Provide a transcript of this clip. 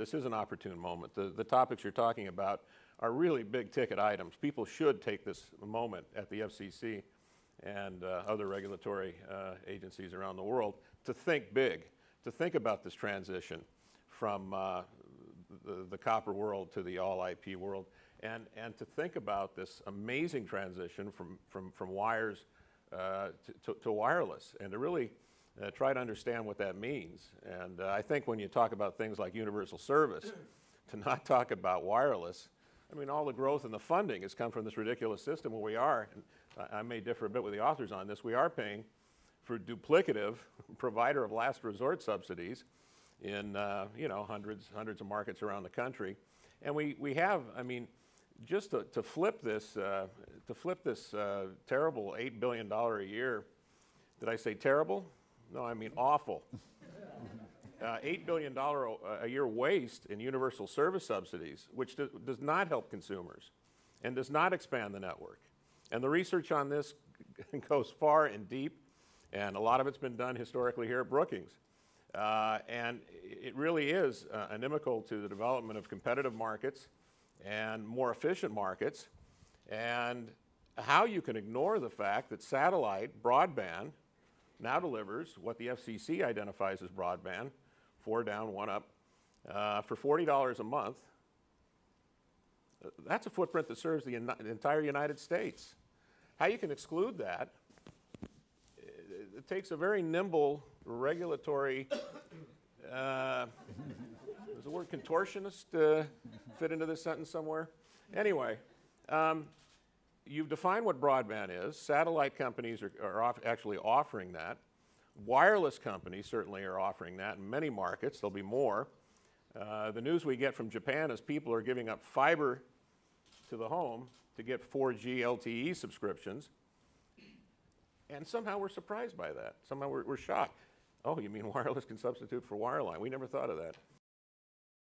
This is an opportune moment. The, the topics you're talking about are really big ticket items. People should take this moment at the FCC and uh, other regulatory uh, agencies around the world to think big, to think about this transition from uh, the, the copper world to the all IP world, and, and to think about this amazing transition from, from, from wires uh, to, to, to, wireless, and to really uh, try to understand what that means. And uh, I think when you talk about things like universal service, to not talk about wireless, I mean, all the growth and the funding has come from this ridiculous system where we are, and I may differ a bit with the authors on this, we are paying for duplicative provider of last resort subsidies in, uh, you know, hundreds, hundreds of markets around the country. And we, we have, I mean, just to, to flip this, uh, to flip this uh, terrible $8 billion a year, did I say terrible? No, I mean awful. Uh, $8 billion a year waste in universal service subsidies, which do, does not help consumers and does not expand the network. And the research on this goes far and deep, and a lot of it's been done historically here at Brookings. Uh, and it really is uh, inimical to the development of competitive markets and more efficient markets, and how you can ignore the fact that satellite broadband now delivers what the FCC identifies as broadband, four down, one up, uh, for $40 a month. That's a footprint that serves the, entire United States. How you can exclude that, it takes a very nimble regulatory, uh, does the word contortionist uh, fit into this sentence somewhere? Anyway, um, you've defined what broadband is. Satellite companies are, are off actually offering that. Wireless companies certainly are offering that in many markets. There'll be more. Uh, the news we get from Japan is people are giving up fiber to the home to get 4G LTE subscriptions. And somehow we're surprised by that. Somehow we're, we're shocked. Oh, you mean wireless can substitute for wireline? We never thought of that.